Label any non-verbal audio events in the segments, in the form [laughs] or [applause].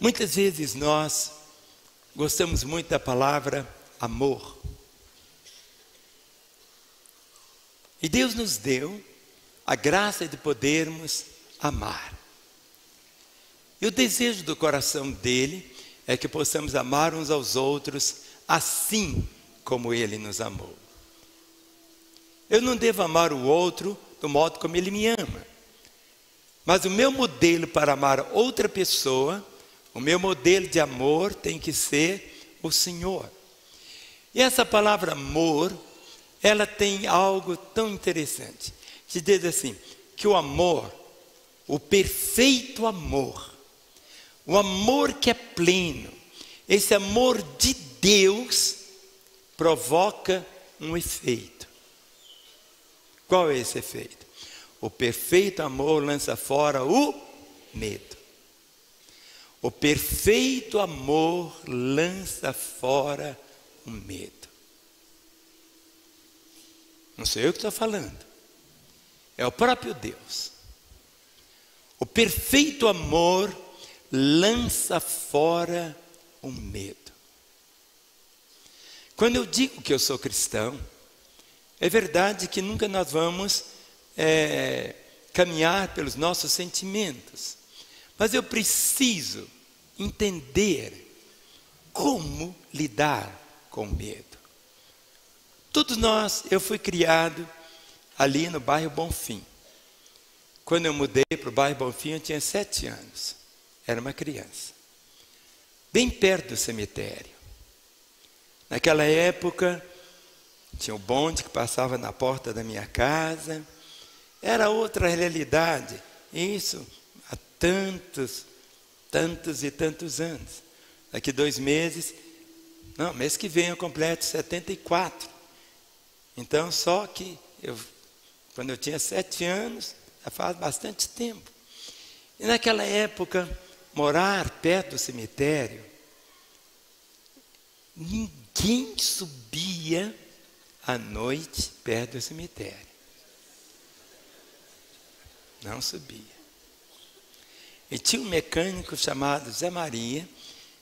Muitas vezes nós gostamos muito da palavra amor. E Deus nos deu a graça de podermos amar. E o desejo do coração dele é que possamos amar uns aos outros assim como ele nos amou. Eu não devo amar o outro do modo como ele me ama. Mas o meu modelo para amar outra pessoa, o meu modelo de amor tem que ser o Senhor. E essa palavra amor ela tem algo tão interessante. Que diz assim: que o amor, o perfeito amor, o amor que é pleno, esse amor de Deus, provoca um efeito. Qual é esse efeito? O perfeito amor lança fora o medo. O perfeito amor lança fora o medo. Não sou eu que estou falando. É o próprio Deus. O perfeito amor lança fora o medo. Quando eu digo que eu sou cristão, é verdade que nunca nós vamos é, caminhar pelos nossos sentimentos, mas eu preciso entender como lidar com medo. Todos nós, eu fui criado ali no bairro Bonfim. Quando eu mudei para o bairro Bonfim, eu tinha sete anos. Era uma criança. Bem perto do cemitério. Naquela época, tinha o bonde que passava na porta da minha casa. Era outra realidade. Isso há tantos, tantos e tantos anos. Daqui dois meses, não, mês que vem eu completo 74. Então, só que eu, quando eu tinha sete anos, já faz bastante tempo. E naquela época, morar perto do cemitério, ninguém subia à noite perto do cemitério. Não subia. E tinha um mecânico chamado Zé Maria,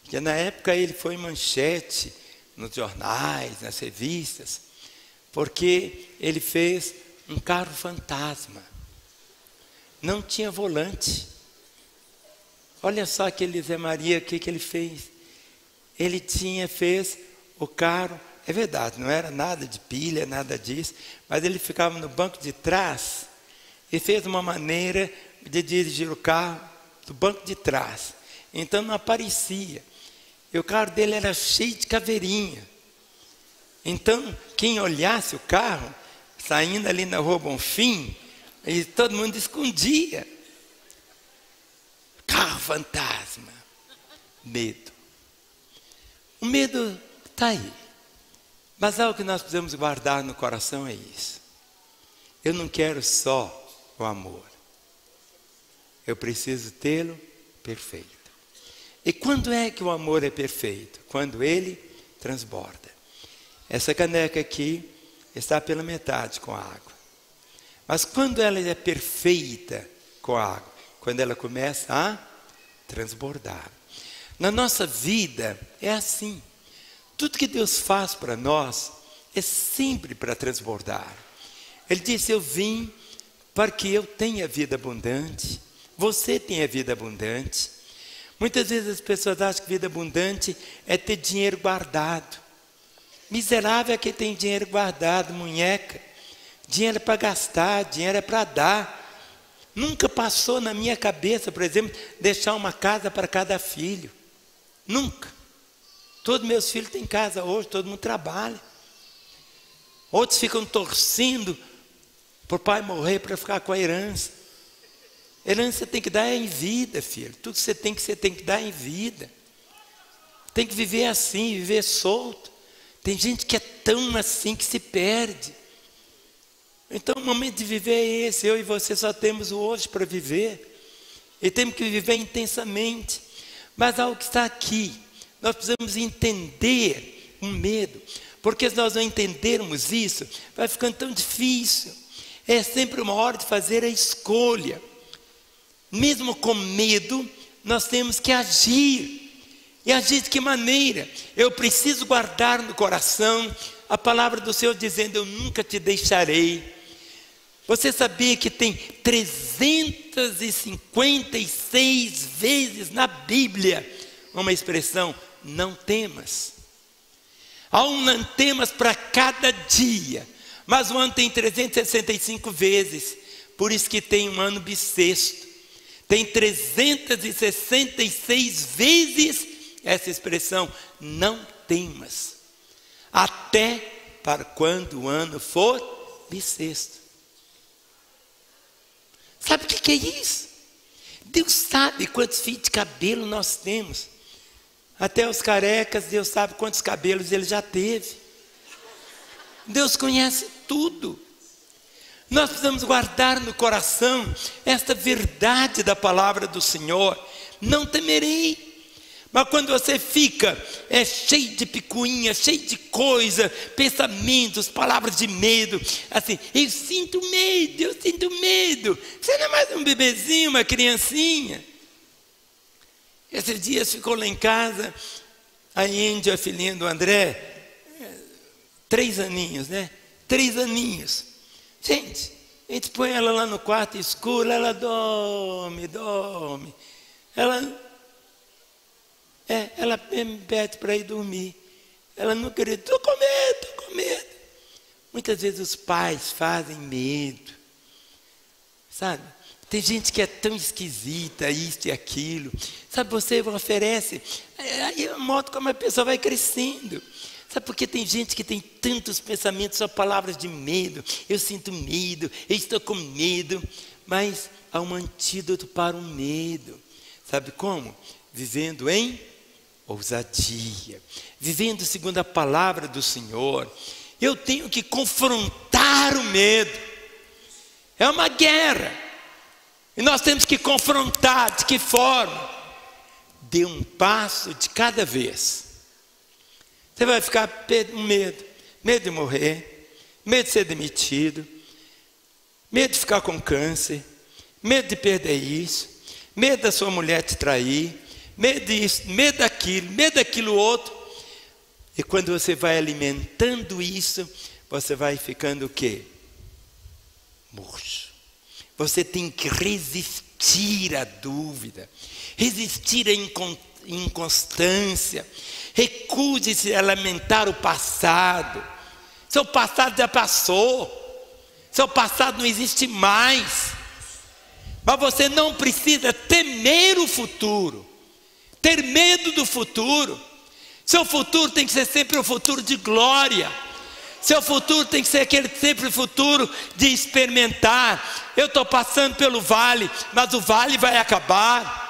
que na época ele foi manchete nos jornais, nas revistas, porque ele fez um carro fantasma. Não tinha volante. Olha só aquele Zé Maria, o que, que ele fez? Ele tinha, fez o carro, é verdade, não era nada de pilha, nada disso, mas ele ficava no banco de trás e fez uma maneira de dirigir o carro do banco de trás. Então não aparecia. E o carro dele era cheio de caveirinha. Então, quem olhasse o carro, saindo ali na rua Bonfim, e todo mundo escondia. Carro fantasma. Medo. O medo está aí. Mas algo que nós precisamos guardar no coração é isso. Eu não quero só o amor. Eu preciso tê-lo perfeito. E quando é que o amor é perfeito? Quando ele transborda. Essa caneca aqui está pela metade com água. Mas quando ela é perfeita com água, quando ela começa a transbordar. Na nossa vida é assim. Tudo que Deus faz para nós é sempre para transbordar. Ele disse: Eu vim para que eu tenha vida abundante. Você tenha vida abundante. Muitas vezes as pessoas acham que vida abundante é ter dinheiro guardado. Miserável é quem tem dinheiro guardado, munheca. Dinheiro é para gastar, dinheiro é para dar. Nunca passou na minha cabeça, por exemplo, deixar uma casa para cada filho. Nunca. Todos meus filhos têm casa hoje, todo mundo trabalha. Outros ficam torcendo para o pai morrer para ficar com a herança. Herança você tem que dar em vida, filho. Tudo que você tem que você tem que dar em vida. Tem que viver assim, viver solto. Tem gente que é tão assim que se perde. Então o momento de viver é esse. Eu e você só temos o hoje para viver. E temos que viver intensamente. Mas algo que está aqui, nós precisamos entender o medo. Porque se nós não entendermos isso, vai ficando tão difícil. É sempre uma hora de fazer a escolha. Mesmo com medo, nós temos que agir. E agir de que maneira? Eu preciso guardar no coração a palavra do Senhor dizendo: Eu nunca te deixarei. Você sabia que tem 356 vezes na Bíblia uma expressão: não temas. Há um não temas para cada dia, mas o ano tem 365 vezes, por isso que tem um ano bissexto. Tem 366 vezes essa expressão, não temas, até para quando o ano for bissexto. Sabe o que é isso? Deus sabe quantos fios de cabelo nós temos. Até os carecas, Deus sabe quantos cabelos ele já teve. Deus conhece tudo. Nós precisamos guardar no coração esta verdade da palavra do Senhor. Não temerei. Mas quando você fica é cheio de picuinha, cheio de coisa, pensamentos, palavras de medo, assim, eu sinto medo, eu sinto medo. Você não é mais um bebezinho, uma criancinha. Esses dias ficou lá em casa, a Índia, a filhinha do André, três aninhos, né? Três aninhos. Gente, a gente põe ela lá no quarto escuro, ela dorme, dorme. Ela é, ela me pede para ir dormir. Ela não queria, estou com medo, estou com medo. Muitas vezes os pais fazem medo. Sabe? Tem gente que é tão esquisita, isso e aquilo. Sabe, você oferece, aí a modo como a pessoa vai crescendo. Sabe porque tem gente que tem tantos pensamentos, só palavras de medo. Eu sinto medo, eu estou com medo. Mas há um antídoto para o medo. Sabe como? Vivendo em ousadia, vivendo segundo a palavra do Senhor. Eu tenho que confrontar o medo. É uma guerra. E nós temos que confrontar de que forma? Dê um passo de cada vez. Você vai ficar com medo, medo de morrer, medo de ser demitido, medo de ficar com câncer, medo de perder isso, medo da sua mulher te trair, medo disso, medo daquilo, medo daquilo outro. E quando você vai alimentando isso, você vai ficando o quê? Murcho. Você tem que resistir à dúvida, resistir à inconstância. Recuse-se a lamentar o passado. Seu passado já passou. Seu passado não existe mais. Mas você não precisa temer o futuro ter medo do futuro. Seu futuro tem que ser sempre um futuro de glória. Seu futuro tem que ser aquele sempre futuro de experimentar. Eu estou passando pelo vale, mas o vale vai acabar.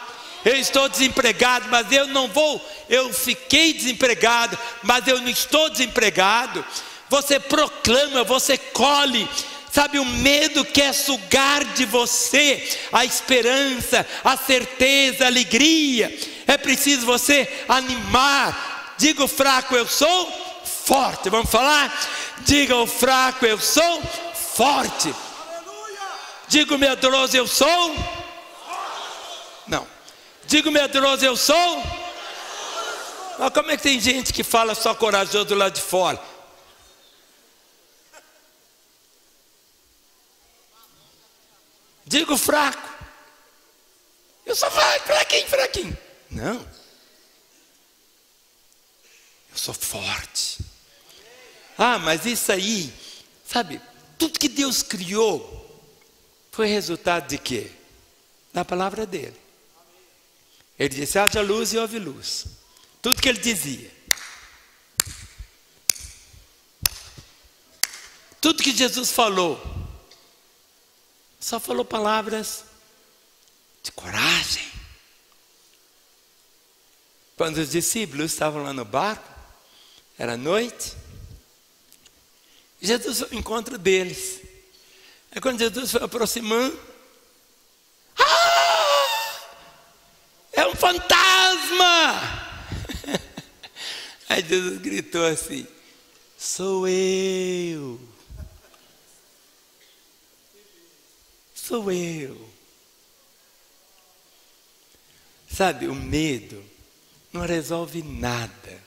Eu estou desempregado, mas eu não vou. Eu fiquei desempregado, mas eu não estou desempregado. Você proclama, você colhe. Sabe, o medo quer sugar de você a esperança, a certeza, a alegria é preciso você animar. Diga o fraco, eu sou forte. Vamos falar? Diga o fraco, eu sou forte. Diga o medroso, eu sou. Não. Diga o medroso, eu sou. Mas como é que tem gente que fala só corajoso lá de fora? Digo fraco. Eu sou fraquinho, fraquinho. Não. Eu sou forte. Ah, mas isso aí, sabe, tudo que Deus criou foi resultado de quê? Da palavra dele. Ele disse: haja luz e houve luz. Tudo que ele dizia. Tudo que Jesus falou, só falou palavras de coragem, quando os discípulos estavam lá no barco, era noite, Jesus foi ao encontro deles. Aí quando Jesus foi aproximando, ah! É um fantasma! [laughs] Aí Jesus gritou assim: Sou eu. Sou eu. Sabe, o medo não resolve nada.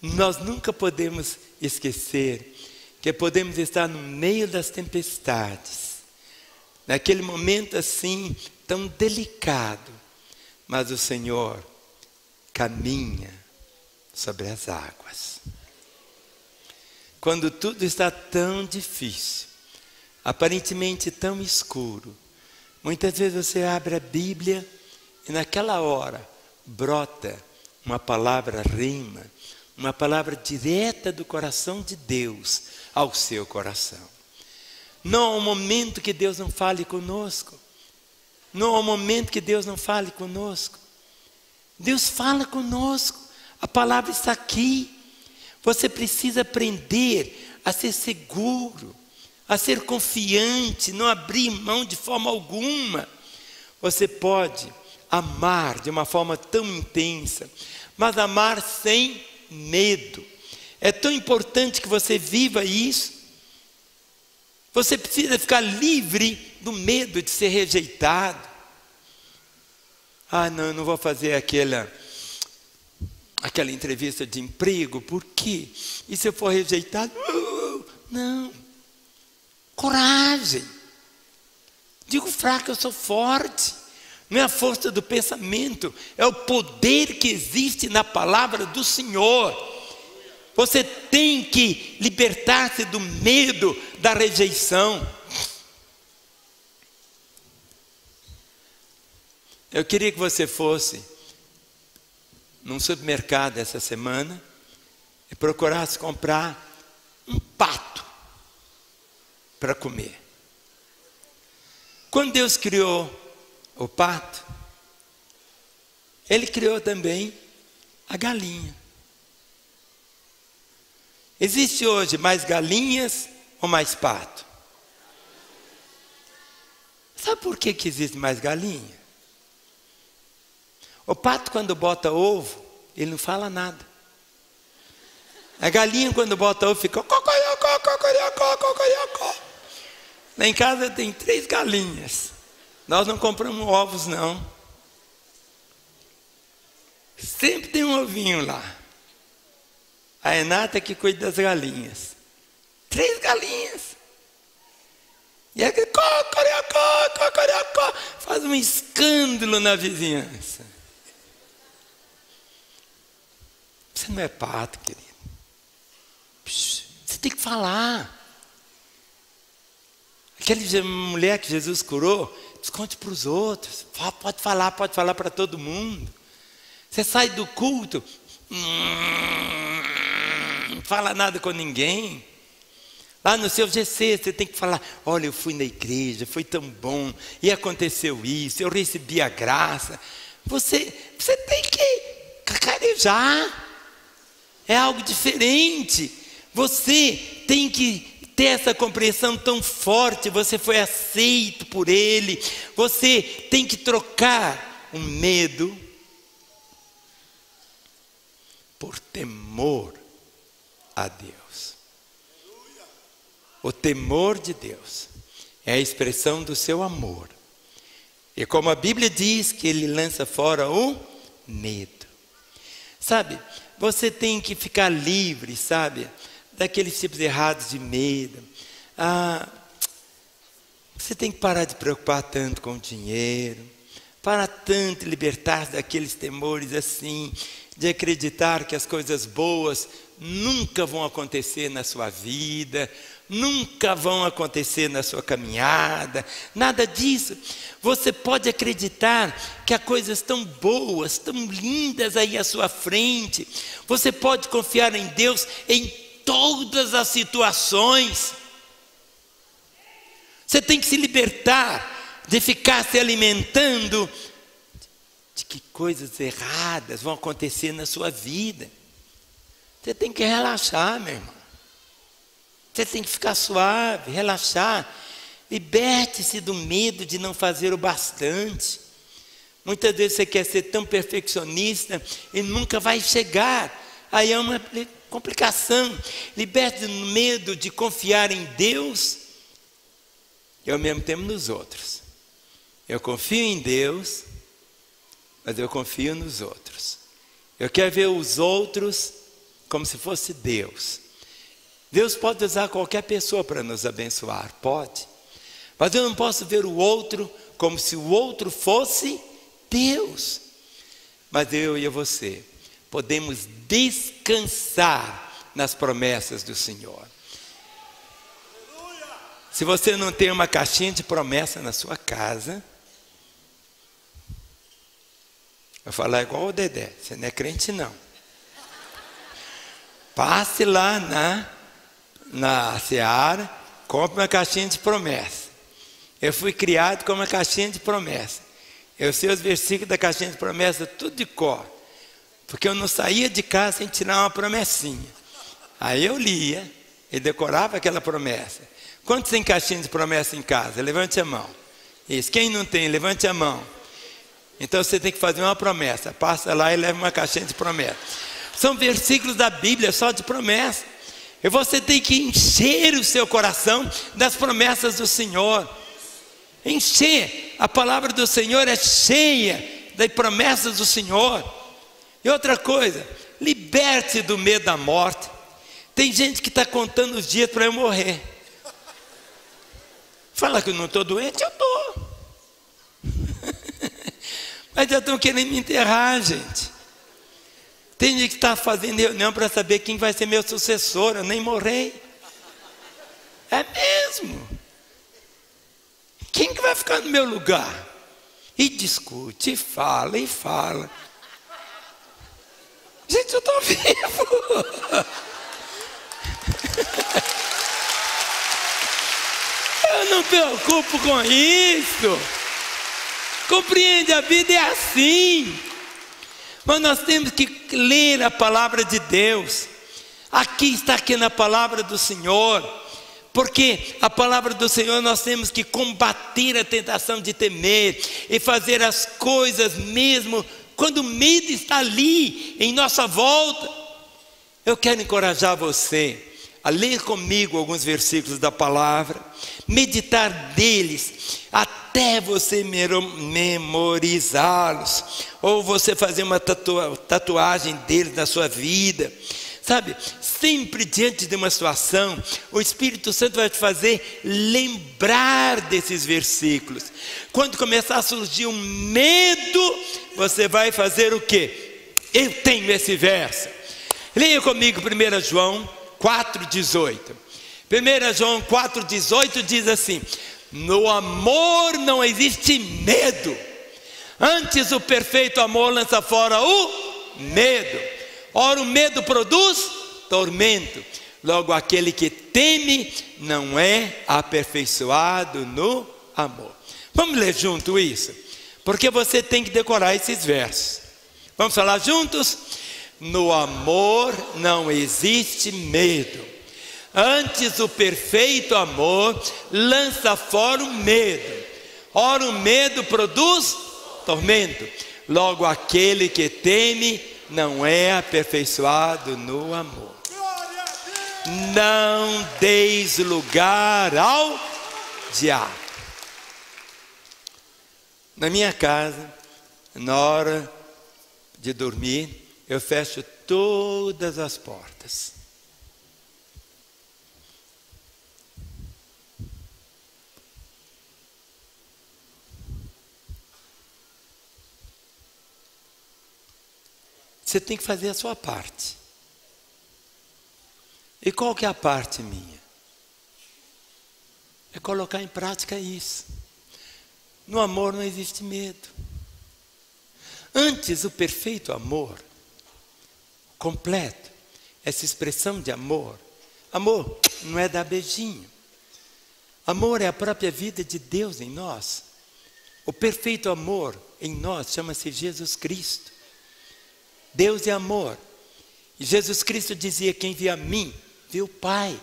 Nós nunca podemos esquecer que podemos estar no meio das tempestades, naquele momento assim tão delicado, mas o Senhor caminha sobre as águas. Quando tudo está tão difícil, aparentemente tão escuro, muitas vezes você abre a Bíblia e naquela hora brota uma palavra rima, uma palavra direta do coração de Deus ao seu coração. Não há um momento que Deus não fale conosco. Não há um momento que Deus não fale conosco. Deus fala conosco. A palavra está aqui. Você precisa aprender a ser seguro, a ser confiante, não abrir mão de forma alguma. Você pode amar de uma forma tão intensa, mas amar sem medo. É tão importante que você viva isso. Você precisa ficar livre do medo de ser rejeitado. Ah, não, eu não vou fazer aquela aquela entrevista de emprego, por quê? E se eu for rejeitado? Uh, não. Coragem. Digo fraco, eu sou forte. Não é a força do pensamento, é o poder que existe na palavra do Senhor. Você tem que libertar-se do medo da rejeição. Eu queria que você fosse num supermercado essa semana e procurasse comprar um pato para comer. Quando Deus criou o pato, Ele criou também a galinha. Existe hoje mais galinhas ou mais pato? Sabe por que, que existe mais galinha? O pato, quando bota ovo, ele não fala nada. A galinha, quando bota ovo, fica cocoriocó, cocoriocó, cocoriocó. Lá em casa tem três galinhas. Nós não compramos ovos, não. Sempre tem um ovinho lá. A Renata que cuida das galinhas. Três galinhas. E aquele cocoriocó, cocoriocó, faz um escândalo na vizinhança. Você não é pato, querido. Você tem que falar. Aquela mulher que Jesus curou, desconte para os outros. Pode falar, pode falar para todo mundo. Você sai do culto, não fala nada com ninguém. Lá no seu GC, você tem que falar: olha, eu fui na igreja, foi tão bom, e aconteceu isso, eu recebi a graça. Você, você tem que cacarejar é algo diferente. Você tem que ter essa compreensão tão forte, você foi aceito por Ele, você tem que trocar o medo por temor a Deus. O temor de Deus é a expressão do seu amor. E como a Bíblia diz que ele lança fora o medo. Sabe, você tem que ficar livre, sabe? Daqueles tipos errados de medo. Ah, você tem que parar de preocupar tanto com o dinheiro. Parar tanto de libertar daqueles temores assim, de acreditar que as coisas boas nunca vão acontecer na sua vida, nunca vão acontecer na sua caminhada, nada disso. Você pode acreditar que há coisas tão boas, tão lindas aí à sua frente. Você pode confiar em Deus em todas as situações. Você tem que se libertar de ficar se alimentando de que coisas erradas vão acontecer na sua vida. Você tem que relaxar, meu irmão. Você tem que ficar suave, relaxar. Liberte-se do medo de não fazer o bastante. Muitas vezes você quer ser tão perfeccionista e nunca vai chegar. Aí é uma complicação. Liberte-se do medo de confiar em Deus e ao mesmo tempo nos outros. Eu confio em Deus, mas eu confio nos outros. Eu quero ver os outros como se fosse Deus. Deus pode usar qualquer pessoa para nos abençoar, pode. Mas eu não posso ver o outro como se o outro fosse Deus. Mas eu e você podemos descansar nas promessas do Senhor. Se você não tem uma caixinha de promessa na sua casa, eu falar igual o Dedé, você não é crente não. Passe lá na, na Seara, compre uma caixinha de promessa. Eu fui criado com uma caixinha de promessa. Eu sei os versículos da caixinha de promessa tudo de cor. Porque eu não saía de casa sem tirar uma promessinha. Aí eu lia e decorava aquela promessa. Quantos tem caixinha de promessa em casa? Levante a mão. Isso. Quem não tem, levante a mão. Então você tem que fazer uma promessa. Passa lá e leva uma caixinha de promessa. São versículos da Bíblia só de promessa. E você tem que encher o seu coração das promessas do Senhor. Encher. A palavra do Senhor é cheia das promessas do Senhor. E outra coisa, liberte do medo da morte. Tem gente que está contando os dias para eu morrer. Fala que eu não estou doente, eu estou. [laughs] Mas já estão querendo me enterrar, gente. Tem gente que está fazendo reunião para saber quem vai ser meu sucessor, eu nem morrei. É mesmo. Quem que vai ficar no meu lugar? E discute, e fala, e fala. Gente, eu estou vivo. [laughs] Eu não preocupo com isso. Compreende? A vida é assim. Mas nós temos que ler a palavra de Deus. Aqui está aqui na palavra do Senhor. Porque a palavra do Senhor nós temos que combater a tentação de temer e fazer as coisas mesmo quando o medo está ali em nossa volta. Eu quero encorajar você a ler comigo alguns versículos da palavra, meditar deles, até você memorizá-los, ou você fazer uma tatuagem deles na sua vida. Sabe, sempre diante de uma situação, o Espírito Santo vai te fazer lembrar desses versículos. Quando começar a surgir um medo, você vai fazer o quê? Eu tenho esse verso. Leia comigo 1 João 4,18. 1 João 4,18 diz assim: No amor não existe medo, antes o perfeito amor lança fora o medo. Ora, o medo produz tormento, logo aquele que teme não é aperfeiçoado no amor. Vamos ler junto isso, porque você tem que decorar esses versos. Vamos falar juntos? No amor não existe medo. Antes o perfeito amor lança fora o medo. Ora, o medo produz tormento. Logo, aquele que teme não é aperfeiçoado no amor. Não deis lugar ao diabo. Na minha casa, na hora de dormir, eu fecho todas as portas. Você tem que fazer a sua parte. E qual que é a parte minha? É colocar em prática isso. No amor não existe medo. Antes, o perfeito amor completo, essa expressão de amor. Amor não é dar beijinho. Amor é a própria vida de Deus em nós. O perfeito amor em nós chama-se Jesus Cristo. Deus é amor. E Jesus Cristo dizia: Quem vê a mim, vê o Pai.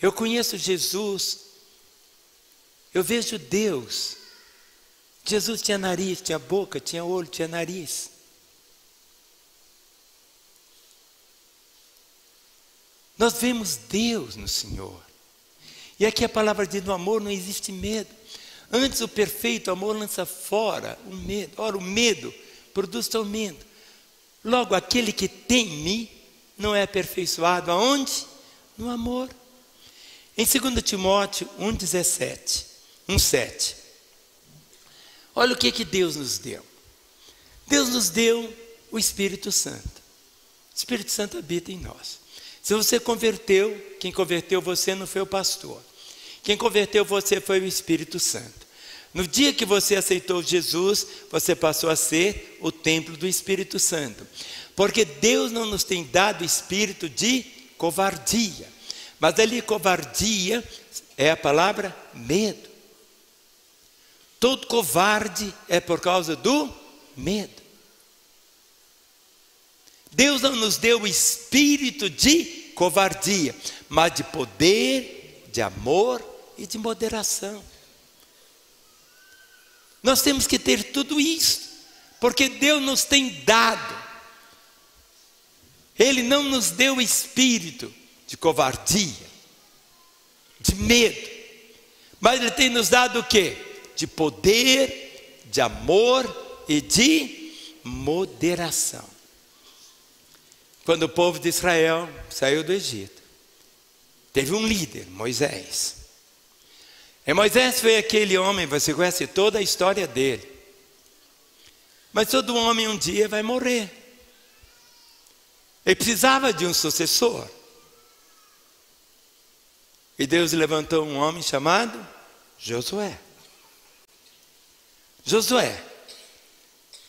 Eu conheço Jesus, eu vejo Deus. Jesus tinha nariz, tinha boca, tinha olho, tinha nariz. Nós vemos Deus no Senhor. E aqui a palavra diz: no amor não existe medo. Antes o perfeito amor lança fora o medo. Ora, o medo produz tormento. Logo, aquele que teme não é aperfeiçoado aonde? No amor. Em 2 Timóteo 1,17, 1,7. Olha o que, que Deus nos deu. Deus nos deu o Espírito Santo. O Espírito Santo habita em nós. Se você converteu, quem converteu você não foi o pastor. Quem converteu você foi o Espírito Santo. No dia que você aceitou Jesus, você passou a ser o templo do Espírito Santo. Porque Deus não nos tem dado espírito de covardia. Mas ali, covardia é a palavra medo. Todo covarde é por causa do medo. Deus não nos deu o espírito de covardia, mas de poder, de amor e de moderação. Nós temos que ter tudo isso, porque Deus nos tem dado. Ele não nos deu o espírito de covardia, de medo, mas Ele tem nos dado o que? De poder, de amor e de moderação. Quando o povo de Israel saiu do Egito, teve um líder, Moisés. E Moisés foi aquele homem, você conhece toda a história dele. Mas todo homem um dia vai morrer. Ele precisava de um sucessor. E Deus levantou um homem chamado Josué. Josué.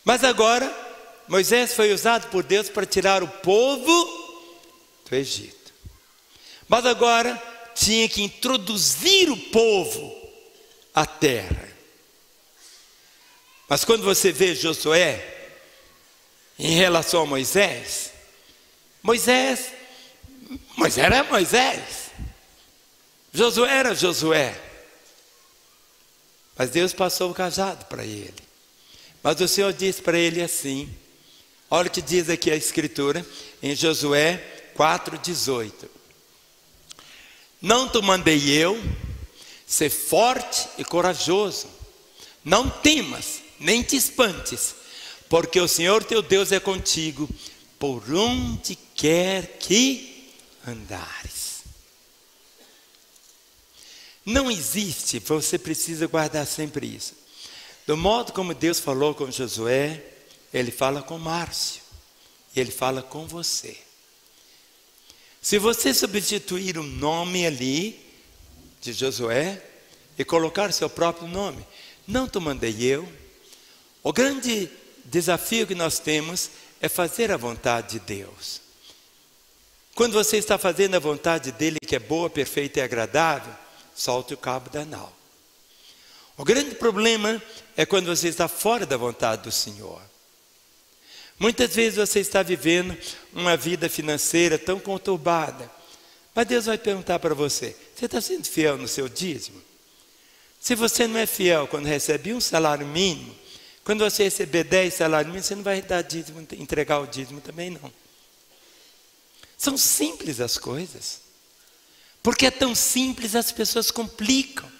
Mas agora Moisés foi usado por Deus para tirar o povo do Egito. Mas agora tinha que introduzir o povo à terra. Mas quando você vê Josué em relação a Moisés, Moisés, Moisés era Moisés, Josué era Josué. Mas Deus passou o cajado para ele. Mas o Senhor disse para ele assim: Olha o que diz aqui a Escritura, em Josué 4,18: Não te mandei eu, ser forte e corajoso, não temas, nem te espantes, porque o Senhor teu Deus é contigo, por onde quer que andares. Não existe, você precisa guardar sempre isso. Do modo como Deus falou com Josué, ele fala com Márcio. E ele fala com você. Se você substituir o nome ali de Josué e colocar seu próprio nome, não te mandei eu. O grande desafio que nós temos é fazer a vontade de Deus. Quando você está fazendo a vontade dele, que é boa, perfeita e agradável, solte o cabo da nau. O grande problema é quando você está fora da vontade do Senhor. Muitas vezes você está vivendo uma vida financeira tão conturbada, mas Deus vai perguntar para você: você está sendo fiel no seu dízimo? Se você não é fiel quando recebe um salário mínimo, quando você receber 10 salários mínimos, você não vai dar dízimo, entregar o dízimo também não. São simples as coisas. Porque é tão simples, as pessoas complicam.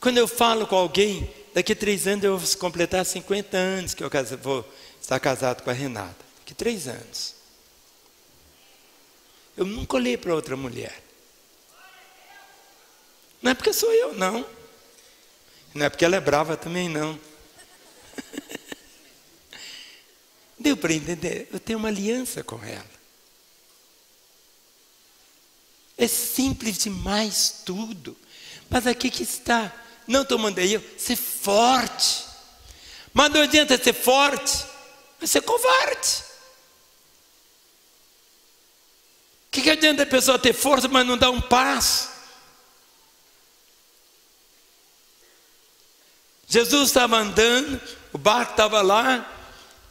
Quando eu falo com alguém daqui a três anos eu vou completar 50 anos que eu vou estar casado com a Renata. Daqui a três anos. Eu nunca olhei para outra mulher. Não é porque sou eu, não. Não é porque ela é brava também, não. [laughs] Deu para entender? Eu tenho uma aliança com ela. É simples demais tudo. Mas aqui que está não te mandei eu, ser forte. Mas não adianta ser forte, mas ser covarde. O que, que adianta a pessoa ter força, mas não dar um passo? Jesus estava andando, o barco estava lá,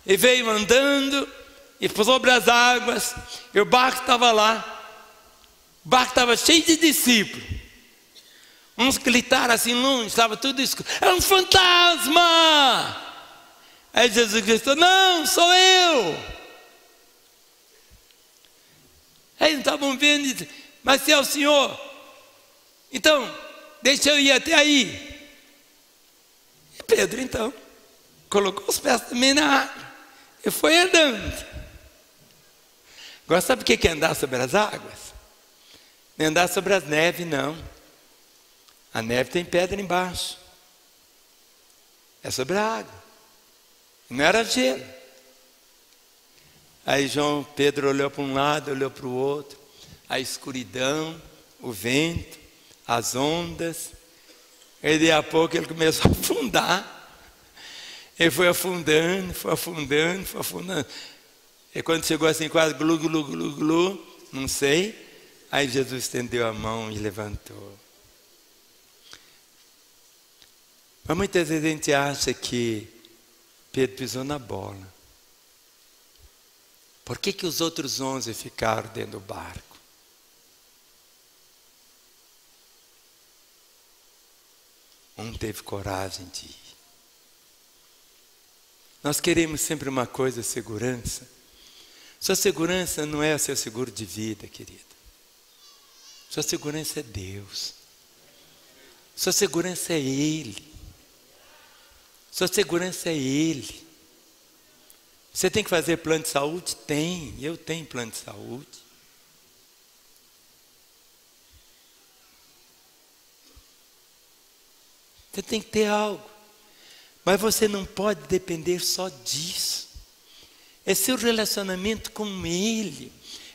e veio andando, e sobre as águas, e o barco estava lá. O barco estava cheio de discípulos. Uns gritaram assim longe, estava tudo escuro. É um fantasma! Aí Jesus gritou: Não, sou eu! Aí não estavam vendo, mas se é o Senhor. Então, deixa eu ir até aí. E Pedro, então, colocou os pés também na água e foi andando. Agora, sabe o que é andar sobre as águas? Não é andar sobre as neves, não. A neve tem pedra embaixo. É sobre a água. Não era gelo. Aí João Pedro olhou para um lado, olhou para o outro. A escuridão, o vento, as ondas. E daí a pouco ele começou a afundar. Ele foi afundando, foi afundando, foi afundando. E quando chegou assim, quase glu, glu, glu, glu, não sei. Aí Jesus estendeu a mão e levantou. Mas muitas vezes a gente acha que Pedro pisou na bola. Por que, que os outros onze ficaram dentro do barco? Um teve coragem de ir. Nós queremos sempre uma coisa, segurança. Sua segurança não é o seu seguro de vida, querido. Sua segurança é Deus. Sua segurança é Ele. Sua segurança é Ele. Você tem que fazer plano de saúde? Tem. Eu tenho plano de saúde. Você tem que ter algo. Mas você não pode depender só disso. É seu relacionamento com Ele.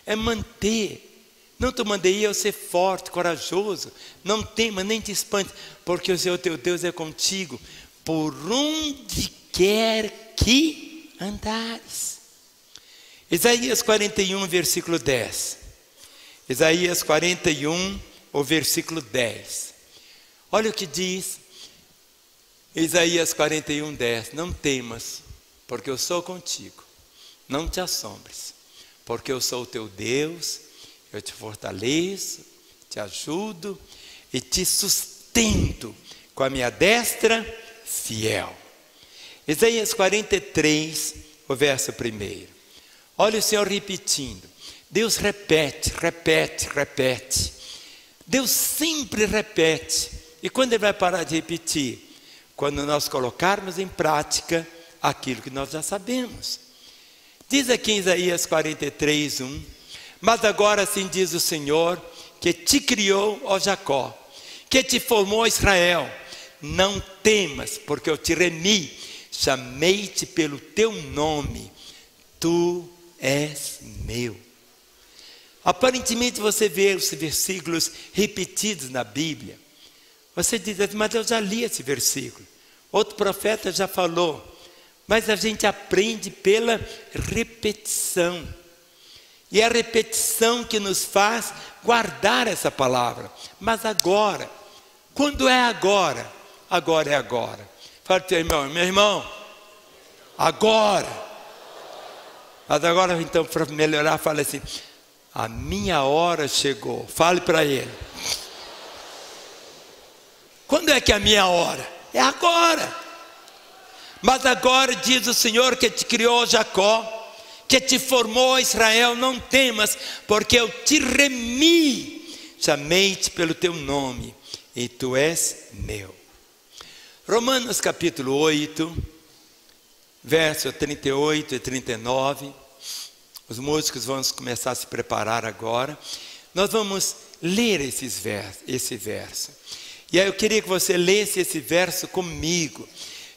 É manter. Não te mandei eu ser forte, corajoso. Não tema, nem te espante, porque o Senhor teu Deus é contigo por onde quer que andares. Isaías 41, versículo 10. Isaías 41, o versículo 10. Olha o que diz Isaías 41, 10. Não temas, porque eu sou contigo. Não te assombres, porque eu sou o teu Deus, eu te fortaleço, te ajudo e te sustento com a minha destra fiel. Isaías 43, o verso primeiro. Olha o Senhor repetindo. Deus repete, repete, repete. Deus sempre repete. E quando Ele vai parar de repetir? Quando nós colocarmos em prática aquilo que nós já sabemos. Diz aqui em Isaías 43, 1: Mas agora assim diz o Senhor, que te criou, ó Jacó, que te formou, Israel não temas, porque eu te remi, chamei-te pelo teu nome, tu és meu. Aparentemente você vê os versículos repetidos na Bíblia. Você diz, mas eu já li esse versículo. Outro profeta já falou. Mas a gente aprende pela repetição. E é a repetição que nos faz guardar essa palavra. Mas agora, quando é agora? Agora é agora. Fala teu irmão, meu irmão, agora. Mas agora, então, para melhorar, fala assim: a minha hora chegou. Fale para ele. Quando é que é a minha hora? É agora. Mas agora diz o Senhor que te criou Jacó, que te formou Israel, não temas, porque eu te remi, chamei-te pelo teu nome, e tu és meu. Romanos capítulo 8, verso 38 e 39. Os músicos vão começar a se preparar agora. Nós vamos ler esses vers esse verso. E aí eu queria que você lesse esse verso comigo,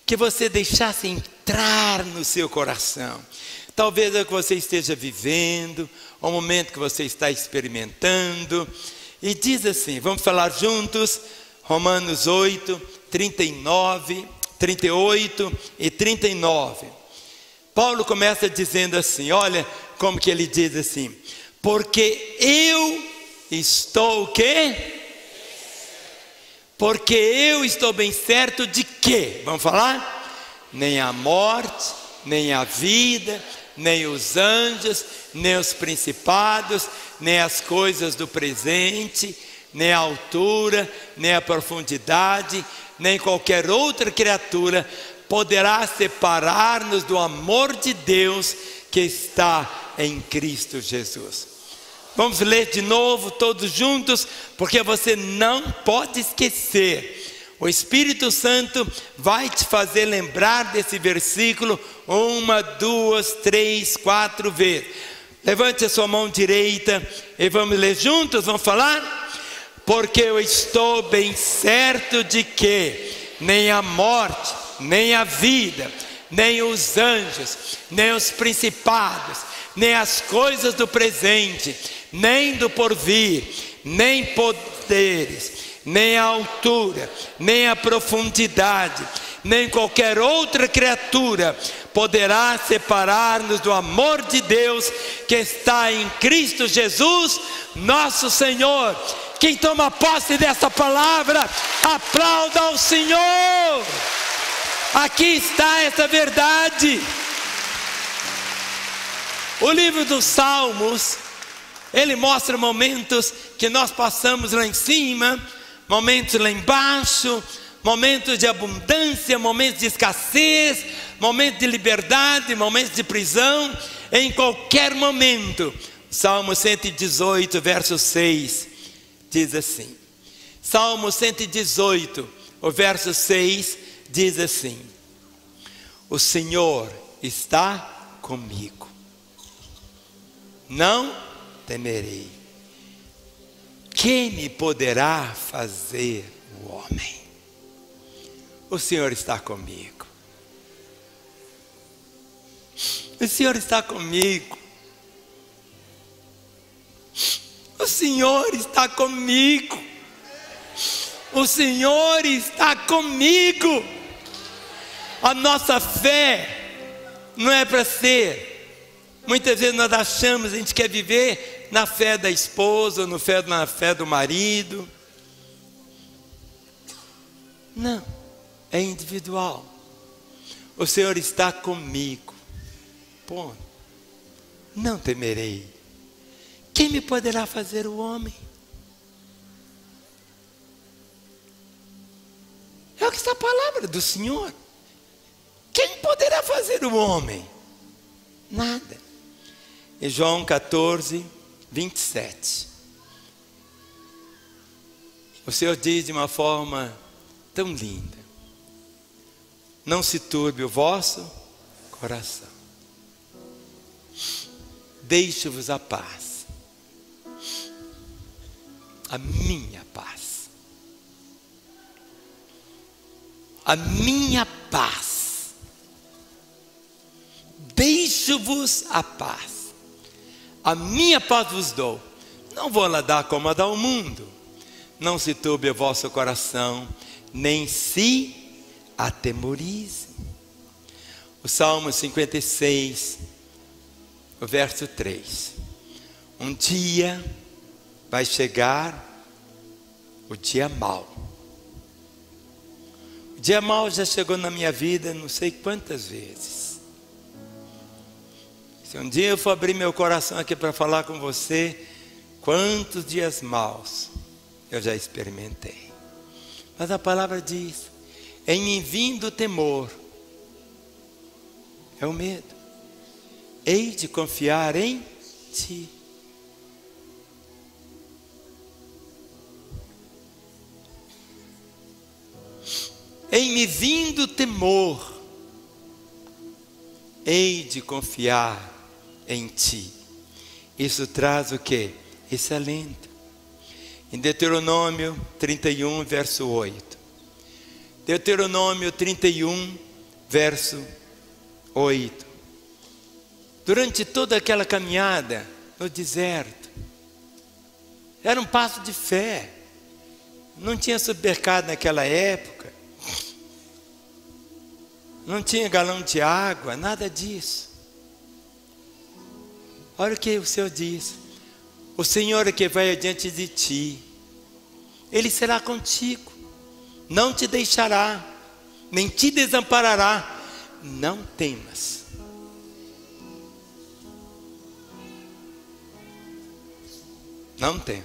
que você deixasse entrar no seu coração. Talvez é o que você esteja vivendo, o momento que você está experimentando. E diz assim: vamos falar juntos, Romanos 8, 39, 38 e 39. Paulo começa dizendo assim: olha como que ele diz assim: porque eu estou o quê? Porque eu estou bem certo de que, vamos falar? Nem a morte, nem a vida, nem os anjos, nem os principados, nem as coisas do presente, nem a altura, nem a profundidade, nem qualquer outra criatura poderá separar-nos do amor de Deus que está em Cristo Jesus. Vamos ler de novo, todos juntos, porque você não pode esquecer. O Espírito Santo vai te fazer lembrar desse versículo uma, duas, três, quatro vezes. Levante a sua mão direita e vamos ler juntos, vamos falar? Porque eu estou bem certo de que nem a morte, nem a vida, nem os anjos, nem os principados, nem as coisas do presente, nem do porvir, nem poderes, nem a altura, nem a profundidade, nem qualquer outra criatura poderá separar-nos do amor de Deus que está em Cristo Jesus, nosso Senhor. Quem toma posse dessa palavra, aplauda ao Senhor. Aqui está essa verdade. O livro dos Salmos, ele mostra momentos que nós passamos lá em cima, momentos lá embaixo, momentos de abundância, momentos de escassez, momentos de liberdade, momentos de prisão, em qualquer momento. Salmo 118, verso 6, diz assim. Salmo 118, o verso 6 diz assim: O Senhor está comigo, não temerei. Quem me poderá fazer o homem? O Senhor está comigo. O Senhor está comigo. O Senhor está comigo. O Senhor está comigo. A nossa fé não é para ser. Muitas vezes nós achamos, a gente quer viver na fé da esposa, no fé, na fé do marido. Não, é individual. O Senhor está comigo. Ponto. Não temerei. Quem me poderá fazer o homem? É o que está a palavra do Senhor. Quem poderá fazer o homem? Nada. Em João 14, 27. O Senhor diz de uma forma tão linda: Não se turbe o vosso coração. Deixe-vos a paz. A minha paz. A minha paz deixo-vos a paz. A minha paz vos dou. Não vou lá dar como a dar o mundo. Não se turbe o vosso coração, nem se atemorize. O Salmo 56, o verso 3. Um dia vai chegar o dia mau. O dia mau já chegou na minha vida não sei quantas vezes. Se um dia eu for abrir meu coração aqui para falar com você, quantos dias maus eu já experimentei. Mas a palavra diz: em mim vindo o temor, é o medo. Hei de confiar em ti. Em me vindo temor, hei de confiar em ti. Isso traz o que? Esse alento. Em Deuteronômio 31, verso 8. Deuteronômio 31, verso 8. Durante toda aquela caminhada no deserto, era um passo de fé. Não tinha supermercado naquela época. Não tinha galão de água, nada disso. Olha o que o Senhor diz: O Senhor é que vai adiante de ti, Ele será contigo, não te deixará, nem te desamparará. Não temas. Não tem.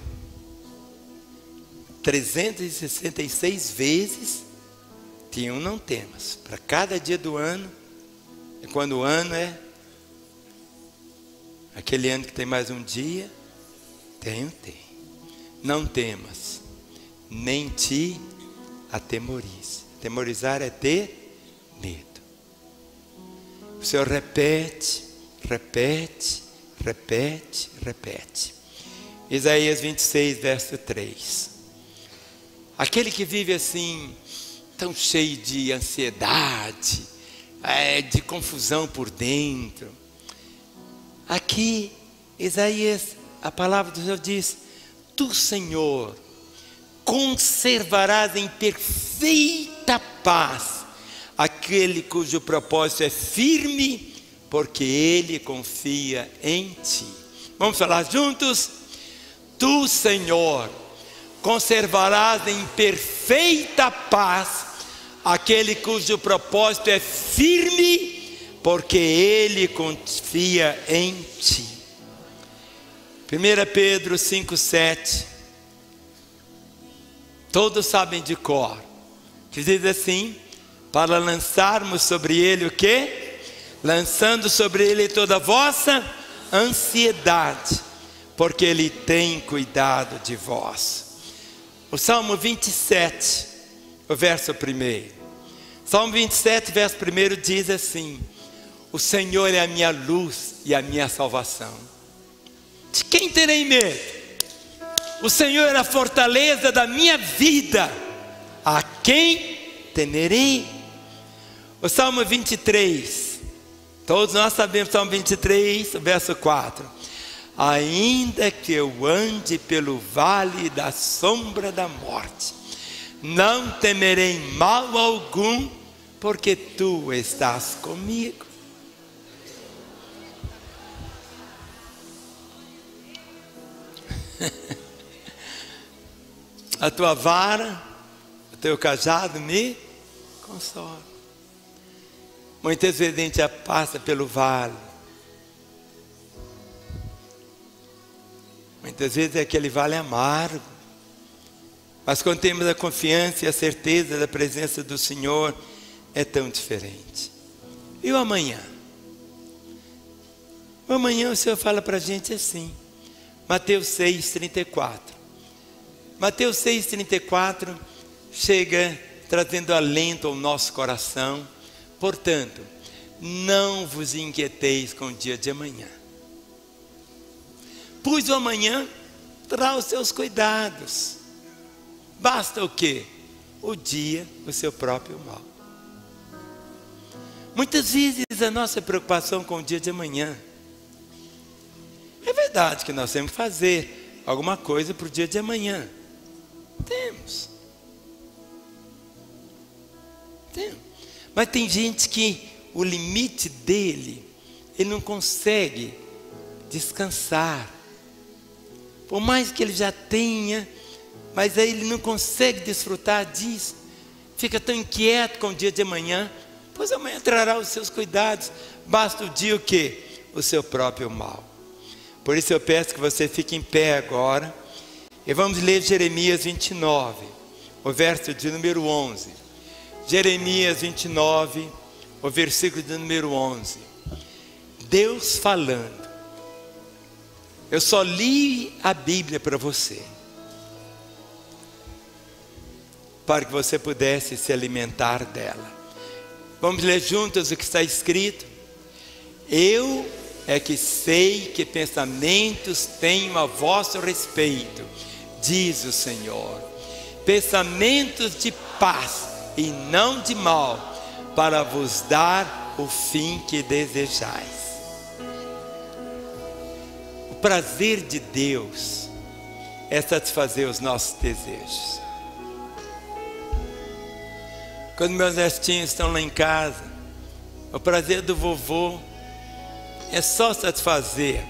366 vezes tinha um não temas. Para cada dia do ano, e quando o ano é aquele ano que tem mais um dia, Tenho, tenho. Não temas, nem te atemorize. Atemorizar é ter medo. O Senhor repete, repete, repete, repete. Isaías 26, verso 3. Aquele que vive assim, tão cheio de ansiedade, é, de confusão por dentro. Aqui, Isaías, a palavra do Senhor diz: Tu, Senhor, conservarás em perfeita paz aquele cujo propósito é firme, porque ele confia em ti. Vamos falar juntos? Tu, Senhor, conservarás em perfeita paz aquele cujo propósito é firme, porque ele confia em ti. 1 Pedro 5,7. Todos sabem de cor. Que diz assim: para lançarmos sobre ele o que? Lançando sobre ele toda a vossa ansiedade, porque ele tem cuidado de vós. O Salmo 27, o verso 1. Salmo 27, verso 1 diz assim: O Senhor é a minha luz e a minha salvação. De quem terei medo? O Senhor é a fortaleza da minha vida. A quem temerei? O Salmo 23. Todos nós sabemos Salmo 23, verso 4. Ainda que eu ande pelo vale da sombra da morte, não temerei mal algum, porque tu estás comigo. [laughs] A tua vara, o teu cajado me consola. Muitas vezes a gente já passa pelo vale. Muitas vezes é aquele vale amargo. Mas quando temos a confiança e a certeza da presença do Senhor, é tão diferente. E o amanhã? O amanhã o Senhor fala para a gente assim, Mateus 6, 34. Mateus 6, 34 chega trazendo alento ao nosso coração. Portanto, não vos inquieteis com o dia de amanhã. Pois o amanhã terá os seus cuidados. Basta o que? O dia, o seu próprio mal. Muitas vezes a nossa preocupação com o dia de amanhã. É verdade que nós temos que fazer alguma coisa para o dia de amanhã. Temos. Temos. Mas tem gente que o limite dele, ele não consegue descansar. Por mais que ele já tenha mas aí ele não consegue desfrutar disso, fica tão inquieto com o dia de amanhã, pois amanhã trará os seus cuidados, basta o dia o que? O seu próprio mal. Por isso eu peço que você fique em pé agora, e vamos ler Jeremias 29, o verso de número 11. Jeremias 29, o versículo de número 11. Deus falando. Eu só li a Bíblia para você para que você pudesse se alimentar dela. Vamos ler juntos o que está escrito? Eu é que sei que pensamentos tenho a vosso respeito, diz o Senhor. Pensamentos de paz e não de mal, para vos dar o fim que desejais. Prazer de Deus é satisfazer os nossos desejos. Quando meus nestinhos estão lá em casa, o prazer do vovô é só satisfazer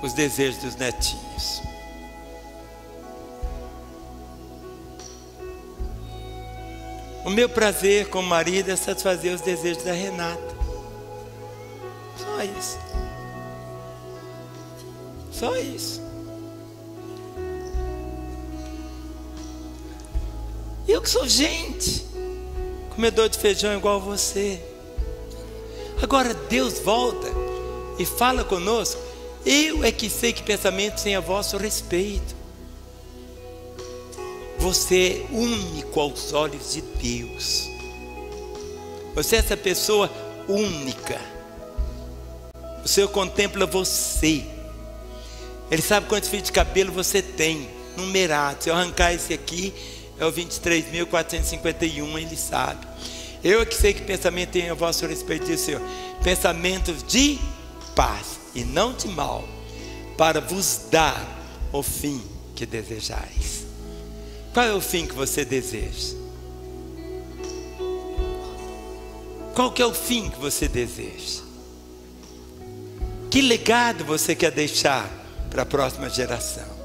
os desejos dos netinhos. O meu prazer como marido é satisfazer os desejos da Renata. Só isso. Eu que sou gente comedor de feijão igual você. Agora Deus volta e fala conosco Eu é que sei que pensamentos têm a vosso respeito. Você é único aos olhos de Deus. Você é essa pessoa única. O Senhor contempla você. Ele sabe quantos fios de cabelo você tem, numerado. Se eu arrancar esse aqui, é o 23.451, ele sabe. Eu é que sei que pensamento tem a vosso respeito, diz Senhor. Pensamentos de paz e não de mal, para vos dar o fim que desejais. Qual é o fim que você deseja? Qual que é o fim que você deseja? Que legado você quer deixar para a próxima geração?